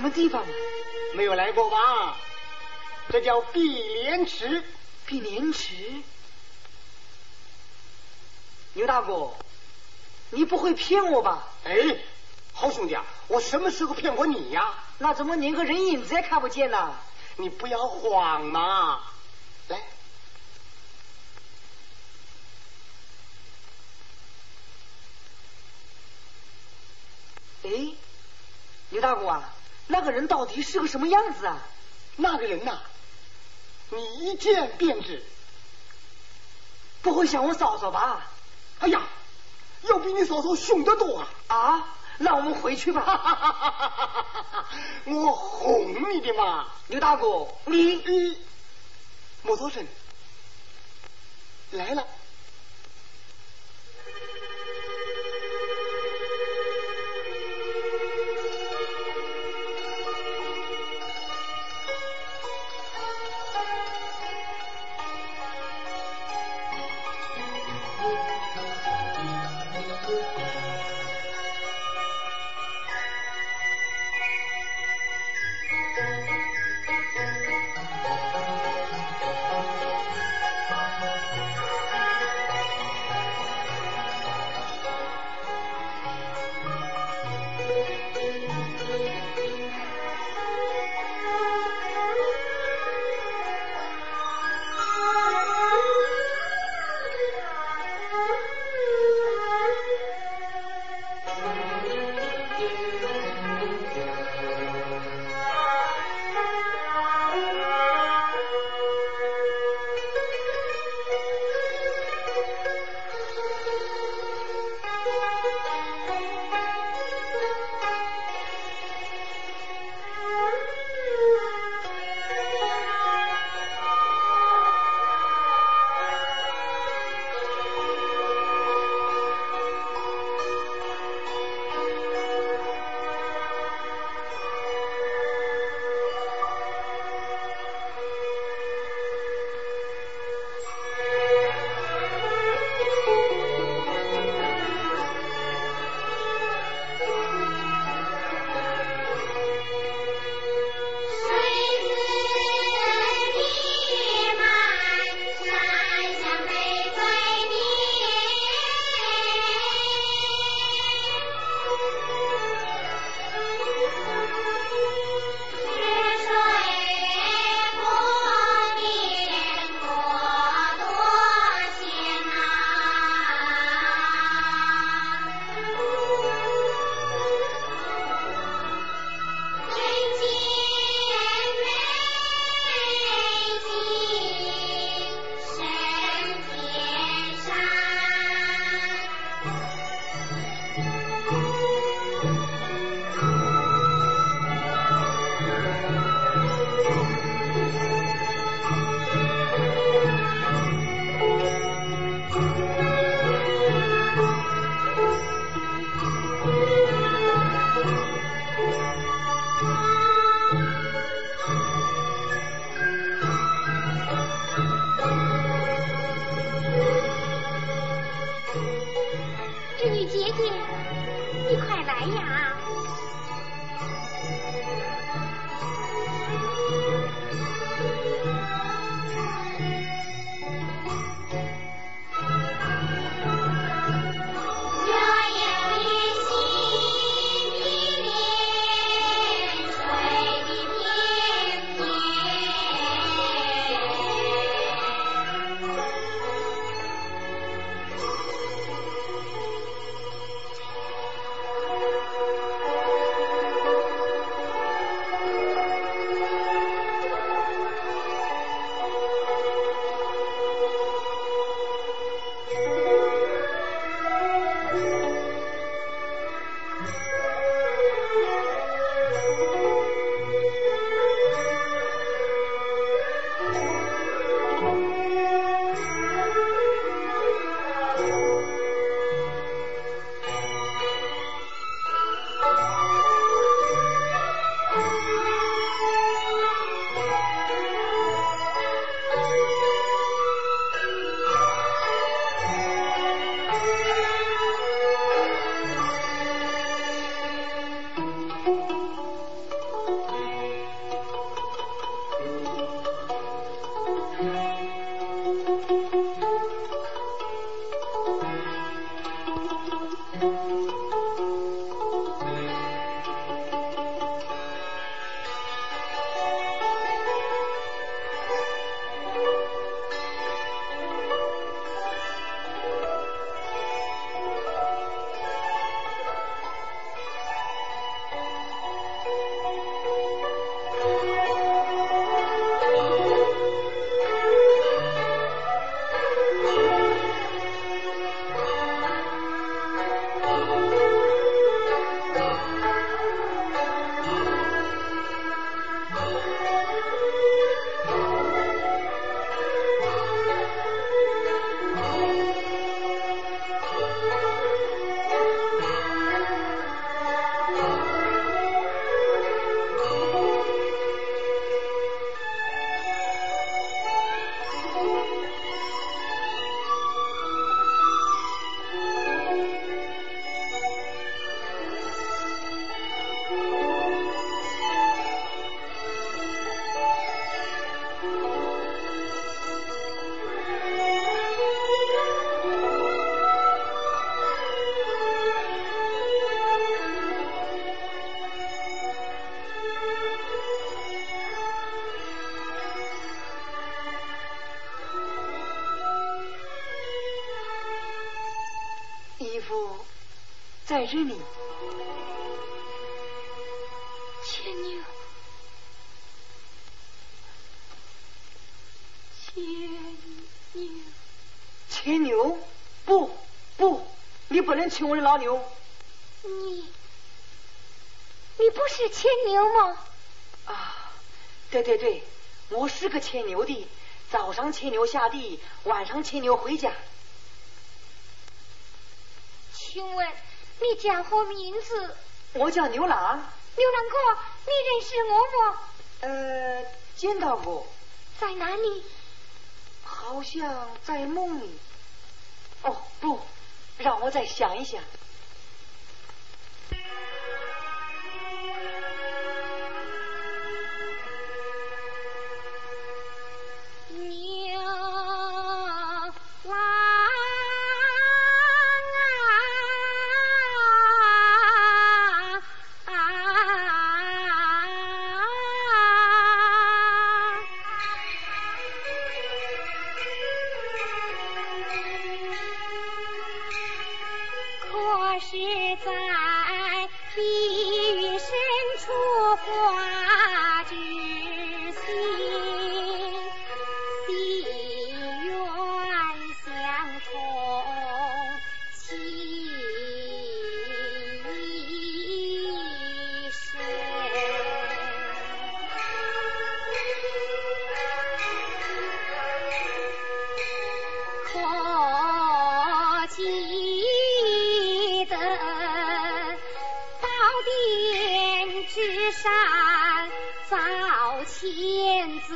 什么地方啊？没有来过吧？这叫碧莲池。碧莲池。牛大哥，你不会骗我吧？哎，好兄弟啊，我什么时候骗过你呀？那怎么连个人影子也看不见呢？你不要慌嘛，来。哎，牛大哥啊，那个人到底是个什么样子啊？那个人呐，你一见便知，不会像我嫂嫂吧？哎呀，要比你嫂嫂凶得多啊！啊，那我们回去吧。我哄你的嘛，刘大哥，你你莫作声，来了。夫在这里。牵牛，牵牛，牵牛？不不，你不能亲我的老牛。你，你不是牵牛吗？啊，对对对，我是个牵牛的，早上牵牛下地，晚上牵牛回家。请问你叫何名字？我叫牛郎。牛郎哥，你认识我不？呃，见到过。在哪里？好像在梦里。哦，不，让我再想一想。我是在你天子